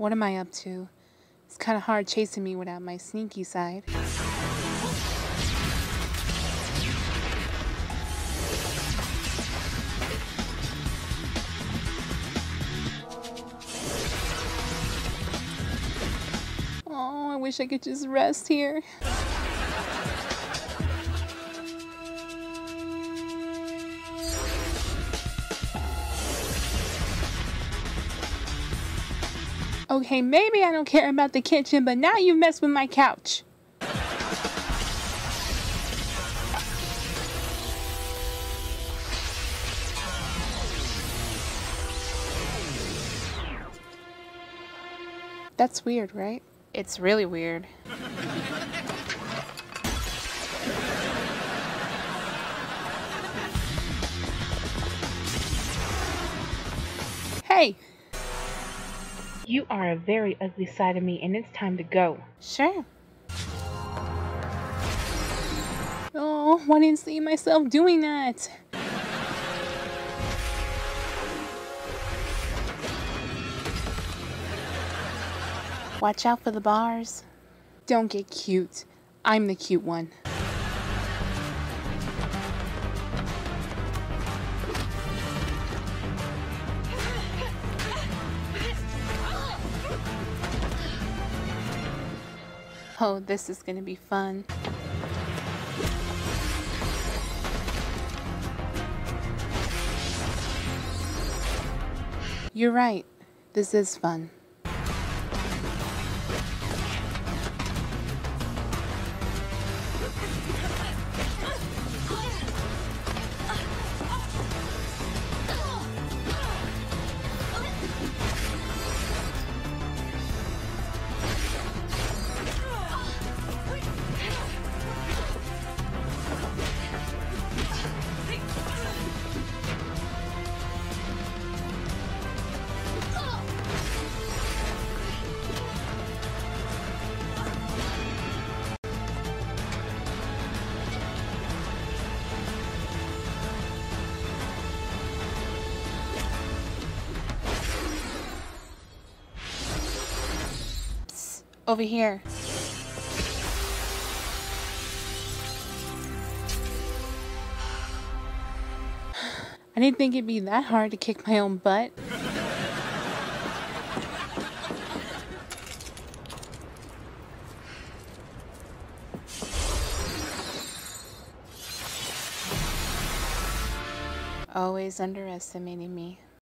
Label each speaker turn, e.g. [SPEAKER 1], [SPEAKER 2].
[SPEAKER 1] What am I up to? It's kind of hard chasing me without my sneaky side. Oh, I wish I could just rest here. Okay, maybe I don't care about the kitchen, but now you've messed with my couch. That's weird, right? It's really weird. Hey!
[SPEAKER 2] You are a very ugly side of me, and it's time to go.
[SPEAKER 1] Sure. Oh, I didn't see myself doing that. Watch out for the bars. Don't get cute. I'm the cute one. Oh, this is gonna be fun. You're right. This is fun. Over here. I didn't think it'd be that hard to kick my own butt. Always underestimating me.